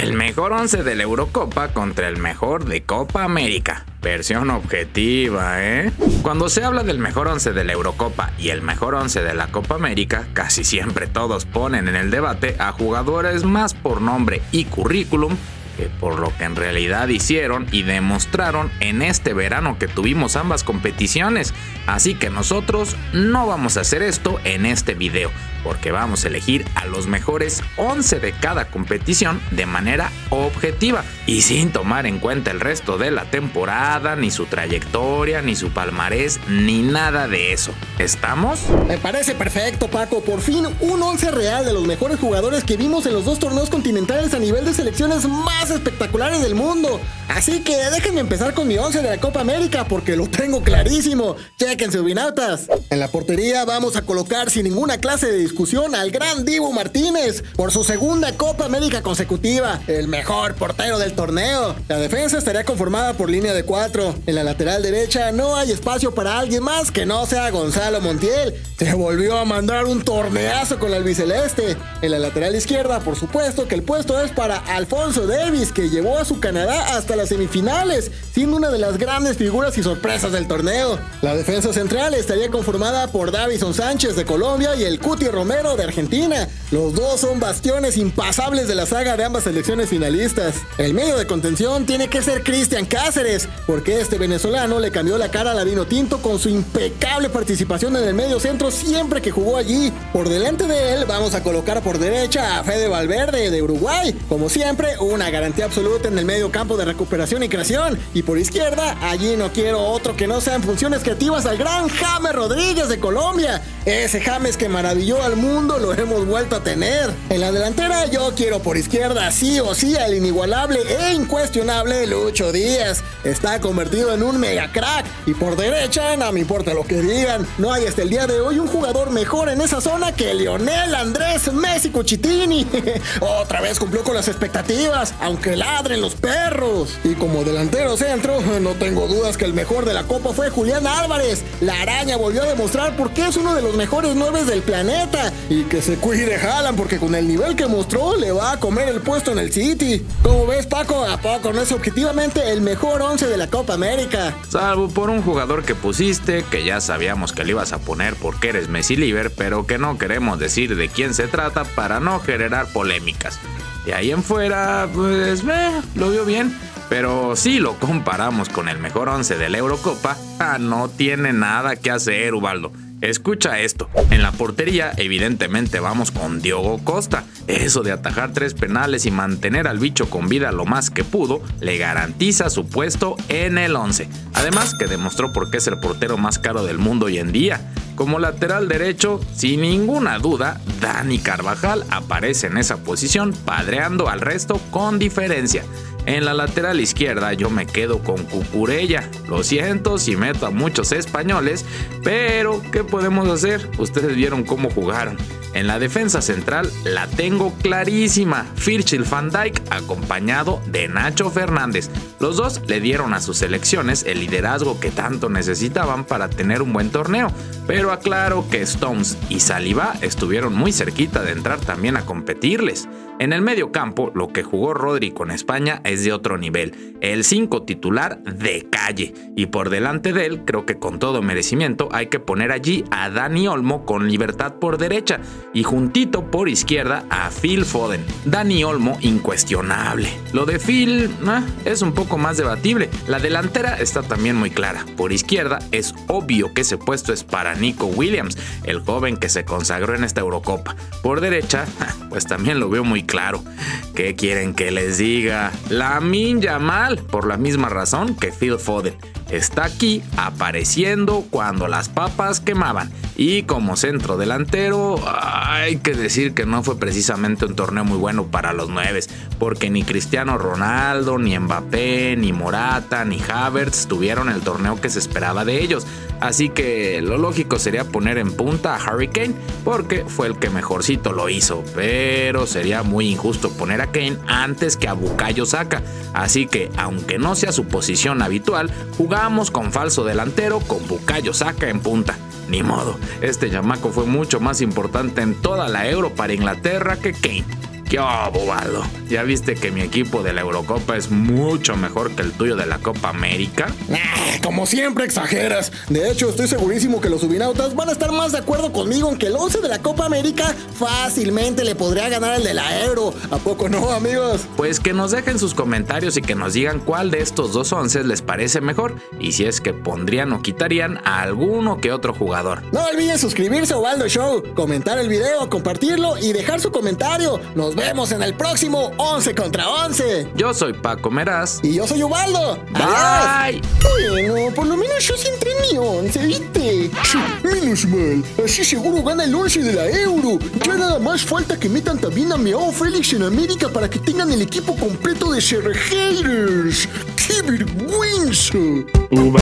El mejor 11 de la Eurocopa contra el mejor de Copa América. Versión objetiva, ¿eh? Cuando se habla del mejor 11 de la Eurocopa y el mejor 11 de la Copa América, casi siempre todos ponen en el debate a jugadores más por nombre y currículum por lo que en realidad hicieron y demostraron en este verano que tuvimos ambas competiciones. Así que nosotros no vamos a hacer esto en este video, porque vamos a elegir a los mejores 11 de cada competición de manera objetiva y sin tomar en cuenta el resto de la temporada, ni su trayectoria, ni su palmarés, ni nada de eso. ¿Estamos? Me parece perfecto, Paco. Por fin un 11 real de los mejores jugadores que vimos en los dos torneos continentales a nivel de selecciones más espectaculares del mundo. Así que déjenme empezar con mi 11 de la Copa América porque lo tengo clarísimo. Chequen sus binautas. En la portería vamos a colocar sin ninguna clase de discusión al gran Dibu Martínez por su segunda Copa América consecutiva, el mejor portero del torneo. La defensa estaría conformada por línea de 4. En la lateral derecha no hay espacio para alguien más que no sea Gonzalo Montiel. Se volvió a mandar un torneazo con el albiceleste. En la lateral izquierda, por supuesto que el puesto es para Alfonso Davis, que llevó a su Canadá hasta las semifinales, siendo una de las grandes figuras y sorpresas del torneo. La defensa central estaría conformada por Davison Sánchez de Colombia y el Cuti Romero de Argentina. Los dos son bastiones impasables de la saga de ambas selecciones finalistas. El medio de contención tiene que ser Cristian Cáceres, porque este venezolano le cambió la cara a la Vino Tinto con su impecable participación en el medio centro siempre que jugó allí. Por delante de él vamos a colocar por derecha a Fede Valverde de Uruguay. Como siempre, una garantía absoluta en el medio campo de recuperación y creación. Y por izquierda, allí no quiero otro que no sea en funciones creativas al gran James Rodríguez de Colombia. Ese James que maravilló al mundo lo hemos vuelto a tener. En la delantera yo quiero por izquierda sí o sí al inigualable e incuestionable Lucho Díaz. Está convertido en un mega crack. Y por derecha no me importa lo que digan. No hay hasta el día de hoy un jugador mejor en esa zona que Lionel Andrés Messi Cuchitini. Otra vez cumplió con las expectativas, aunque ladren los perros. Y como delantero centro, no tengo dudas que el mejor de la Copa fue Julián Álvarez. La araña volvió a demostrar por qué es uno de los mejores nueve del planeta. Y que se cuide Haaland porque con el nivel que mostró le va a comer el puesto en el City. Como ves Paco, ¿a poco no es objetivamente el mejor once de la Copa América? Salvo por un jugador que pusiste, que ya sabíamos que le ibas a poner porque eres Messi Liver, pero que no queremos decir de quién se trata para no generar polémicas. De ahí en fuera, pues, eh, lo vio bien. Pero si lo comparamos con el mejor 11 de la Eurocopa, ah, no tiene nada que hacer, Ubaldo. Escucha esto, en la portería evidentemente vamos con Diogo Costa. Eso de atajar tres penales y mantener al bicho con vida lo más que pudo, le garantiza su puesto en el 11. Además que demostró por qué es el portero más caro del mundo hoy en día. Como lateral derecho, sin ninguna duda, Dani Carvajal aparece en esa posición, padreando al resto con diferencia. En la lateral izquierda yo me quedo con Cucurella. Lo siento si meto a muchos españoles, pero ¿qué podemos hacer? Ustedes vieron cómo jugaron. En la defensa central la tengo clarísima. Firchil van Dijk acompañado de Nacho Fernández. Los dos le dieron a sus selecciones el liderazgo que tanto necesitaban para tener un buen torneo. Pero aclaro que Stones y Saliba estuvieron muy cerquita de entrar también a competirles. En el medio campo, lo que jugó Rodri con España es de otro nivel. El 5 titular de Y por delante de él, creo que con todo merecimiento, hay que poner allí a Dani Olmo con libertad por derecha y juntito por izquierda a Phil Foden. Dani Olmo incuestionable. Lo de Phil ah, es un poco más debatible. La delantera está también muy clara. Por izquierda es obvio que ese puesto es para Nico Williams, el joven que se consagró en esta Eurocopa. Por derecha, pues también lo veo muy claro. ¿Qué quieren que les diga? La Minja mal, por la misma razón que Phil Foden. Está aquí apareciendo cuando las papas quemaban. Y como centro delantero, hay que decir que no fue precisamente un torneo muy bueno para los nueve, porque ni Cristiano Ronaldo, ni Mbappé, ni Morata, ni Havertz tuvieron el torneo que se esperaba de ellos. Así que lo lógico sería poner en punta a Harry Kane, porque fue el que mejorcito lo hizo. Pero sería muy injusto poner a Kane antes que a Bukayo Saka. Así que, aunque no sea su posición habitual, jugamos con falso delantero con Bukayo Saka en punta. Ni modo, este llamaco fue mucho más importante en toda la Euro para Inglaterra que Kane. ¿Qué Bobaldo? ¿Ya viste que mi equipo de la Eurocopa es mucho mejor que el tuyo de la Copa América? Ah, como siempre exageras. De hecho, estoy segurísimo que los subinautas van a estar más de acuerdo conmigo en que el 11 de la Copa América fácilmente le podría ganar el de la Euro. ¿A poco no, amigos? Pues que nos dejen sus comentarios y que nos digan cuál de estos dos 11 les parece mejor y si es que pondrían o quitarían a alguno que otro jugador. No olviden suscribirse a Ovaldo Show, comentar el video, compartirlo y dejar su comentario. Nos vemos en el próximo 11 contra 11. Yo soy Paco Meraz. Y yo soy Ubaldo. Bye. Bueno, por lo menos yo sí entré en mi 11, ¿viste? Menos mal. Así seguro gana el 11 de la Euro. Ya nada más falta que metan también a Meao Félix en América para que tengan el equipo completo de Haters. ¡Qué vergüenza!